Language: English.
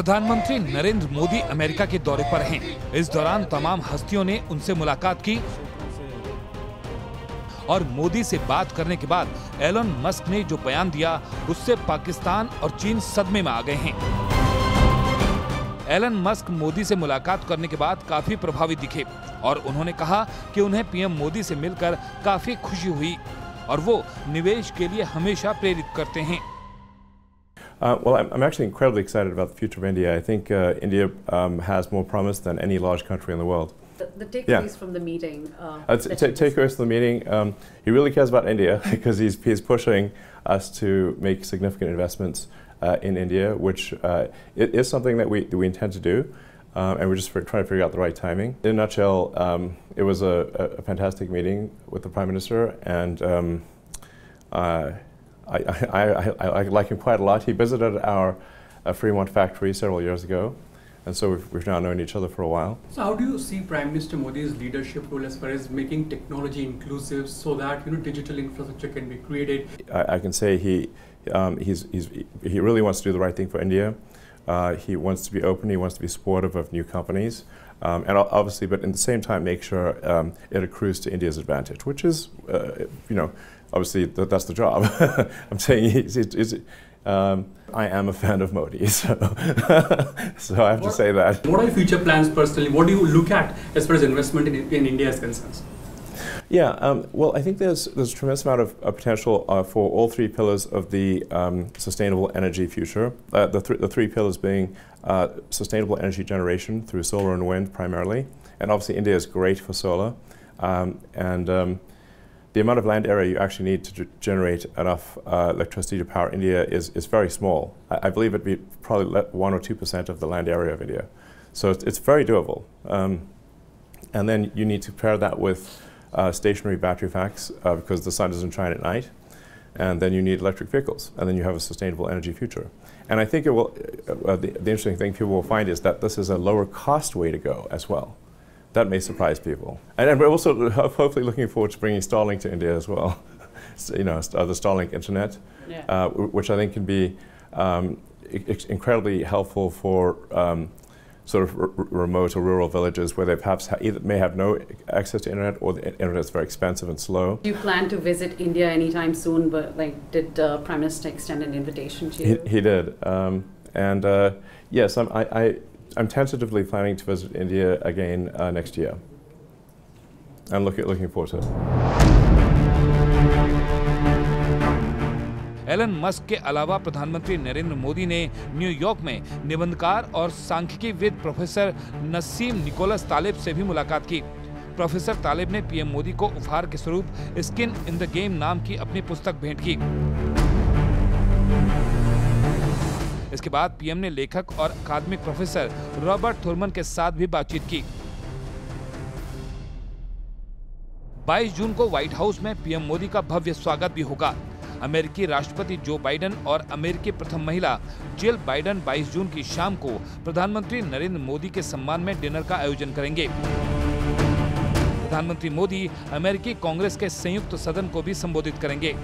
प्रधानमंत्री नरेंद्र मोदी अमेरिका के दौरे पर हैं। इस दौरान तमाम हस्तियों ने उनसे मुलाकात की और मोदी से बात करने के बाद एलन मस्क ने जो बयान दिया, उससे पाकिस्तान और चीन सदमे में आ गए हैं एलन मस्क मोदी से मुलाकात करने के बाद काफ़ी प्रभावित दिखे और उन्होंने कहा कि उन्हें पीएम मोदी से मिलकर काफ़ी खुशी हुई और वो निवेश के लिए हमेशा प्रेरित करते हैं Uh, well, I'm, I'm actually incredibly excited about the future of India. I think uh, India um, has more promise than any large country in the world. The, the takeaways Yeah. from the meeting. Uh, Uh, t- that t- you take the meeting. Um, he really cares about India because he's, he's pushing us to make significant investments uh, in India, which uh, it is something that we, that we intend to do. Um, and we're just trying to figure out the right timing. In a nutshell, um, it was a, a, a fantastic meeting with the Prime Minister, and um, uh, I, I, I, I, like him quite a lot. He visited our uh, Fremont factory several years ago, and so we've, we've now known each other for a while. So how do you see Prime Minister Modi's leadership role as far as making technology inclusive so that you know digital infrastructure can be created? I, I can say he, um, he's, he's, he really wants to do the right thing for India. Uh, he wants to be open, he wants to be supportive of new companies, um, and obviously, but at the same time, make sure um, it accrues to India's advantage, which is, uh, you know, obviously th- that's the job. I'm saying um, I am a fan of Modi, so, so I have to say that. What are your future plans personally? What do you look at as far as investment in, in India is concerned? Yeah, um, well, I think there's there's a tremendous amount of uh, potential uh, for all three pillars of the um, sustainable energy future. Uh, the, th- the three pillars being uh, sustainable energy generation through solar and wind primarily, and obviously India is great for solar, um, and um, the amount of land area you actually need to generate enough uh, electricity to power India is, is very small. I, I believe it'd be probably le- one or two percent of the land area of India, so it's, it's very doable. Um, and then you need to pair that with uh, stationary battery packs uh, because the sun doesn't shine at night. And then you need electric vehicles, and then you have a sustainable energy future. And I think it will. Uh, uh, the, the interesting thing people will find is that this is a lower cost way to go as well. That may surprise people. And, and we're also hopefully looking forward to bringing Starlink to India as well. So, you know, uh, the Starlink internet, Yeah. uh, w- which I think can be um, i- incredibly helpful for um, sort of remote or rural villages where they perhaps ha- either may have no access to internet or the internet is very expensive and slow. Do you plan to visit India anytime soon? But like, did uh, Prime Minister extend an invitation to He, you? he did. Um, and uh, yes, I'm, I, I, I'm tentatively planning to visit India again uh, next year. I'm looking, looking forward to it. Elon Musk के अलावा प्रधानमंत्री नरेंद्र मोदी ने New York में निबंधकार और सांख्यिकीविद professor Nassim Nicholas Taleb से भी मुलाकात की प्रोफेसर तालिब ने पीएम मोदी को उपहार के स्वरूप स्किन इन द गेम नाम की अपनी पुस्तक भेंट की इसके बाद पीएम ने लेखक और अकादमिक प्रोफेसर रॉबर्ट थुरमन के साथ भी बातचीत की। 22 जून को व्हाइट हाउस में पीएम मोदी का भव्य स्वागत भी होगा। अमेरिकी राष्ट्रपति जो बाइडेन और अमेरिकी प्रथम महिला जिल बाइडेन 22 जून की शाम को प्रधानमंत्री नरेंद्र मोदी के सम्मान में डिनर का आयोजन करेंगे। प्रधानमंत्री मोदी अमेरिकी कांग्रेस के संयुक्त सदन को भी संबोधित करेंगे।